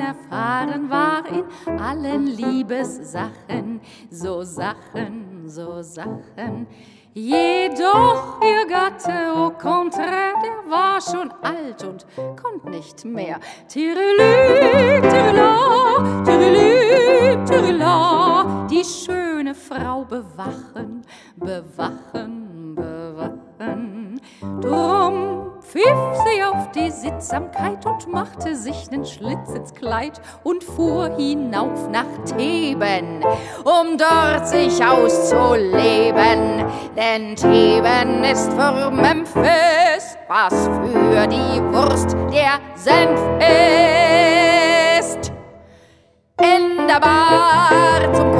erfahren war in allen Liebessachen, so Sachen, so Sachen. Jedoch ihr Gatte, au contraire, der war schon alt und konnt nicht mehr. Tirelü, tirela, tirelü, tirela, die schöne Frau bewachen, bewachen, die Sittsamkeit und machte sich nen Schlitz ins Kleid und fuhr hinauf nach Theben, um dort sich auszuleben. Denn Theben ist für Memphis, was für die Wurst der Senf ist. In der Bar zum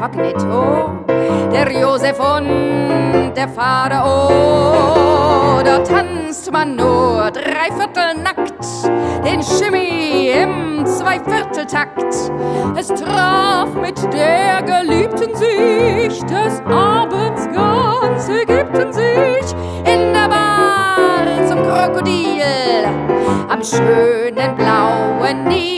inkognito der Josef und der Pharao. Da tanzt man nur dreiviertel nackt, den Schimmi im Zweivierteltakt. Es traf mit der Geliebten sich, des Abends ganz Ägypten sich, in der Bar zum Krokodil, am schönen blauen Nil.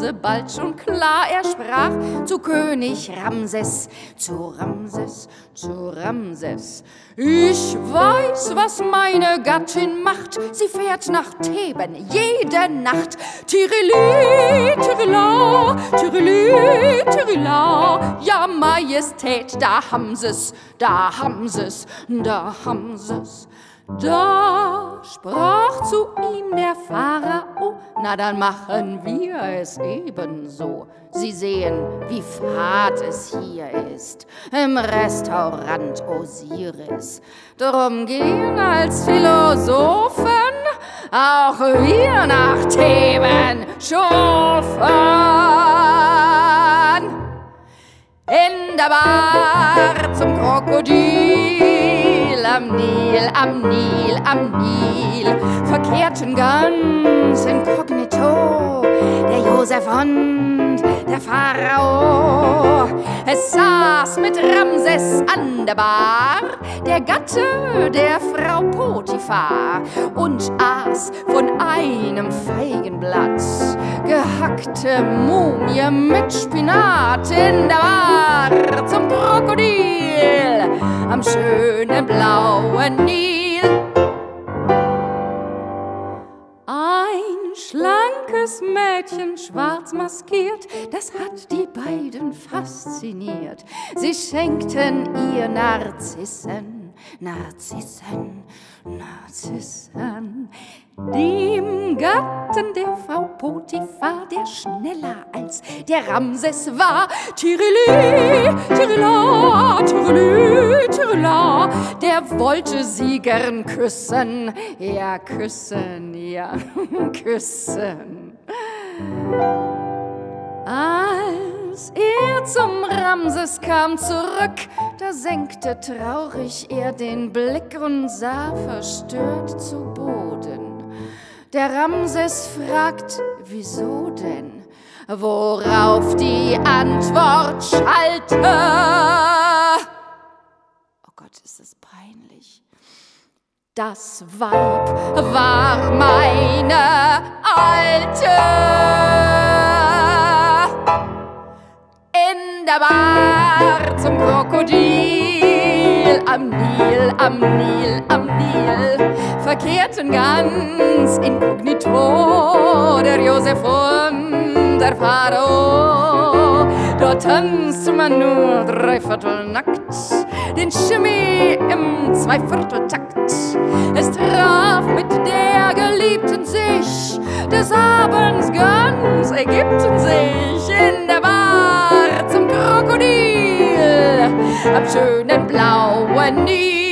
Chose bald schon klar. Er sprach zu König Ramses, zu Ramses, zu Ramses. Ich weiß, was meine Gattin macht. Sie fährt nach Theben jede Nacht. Tirili, Tirila, Tirili, Tirila. Ja, Majestät, da haben sie's, da haben sie's, da haben sie's. Da sprach zu ihm der Pharao, na dann machen wir es ebenso. Sie sehen, wie fad es hier ist, im Restaurant Osiris. Drum gehen als Philosophen auch wir nach Themen schulfen. In der Bar zum Krokodil, am Nil, am Nil, am Nil, verkehrten ganz inkognito der Josef und der Pharao. Es saß mit Ramses an der Bar. Der Gatte der Frau Potiphar. Und aß von einem Feigenblatt gehackte Mumie mit Spinat in der Bar zum Krokodil am schönen blauen Nil. Ein schlankes Mädchen, schwarz maskiert, das hat die beiden fasziniert. Sie schenkten ihr Narzissen, Narzissen, Narzissen. Dem Gatten der Frau Potiphar, der schneller als der Ramses war. Tirili, Tirila, Tirili, Tirila, der wollte sie gern küssen. Ja, küssen, ja, küssen. Als er zum Ramses kam zurück, da senkte traurig er den Blick und sah verstört zu Boden. Der Ramses fragt, wieso denn? Worauf die Antwort schallte. Oh Gott, ist das peinlich. Das Weib war meine Alte. In der Bar zum Krokodil, am Nil, am Nil, am Nil, verkehrten ganz inkognito der Josef und der Pharao. Dort tanzte man nur dreiviertel nackt, den Schimmi im Zweivierteltakt. Es traf mit der Geliebten sich, des Abends ganz Ägypten sich in der Bar zum Krokodil am schönen blauen Nil.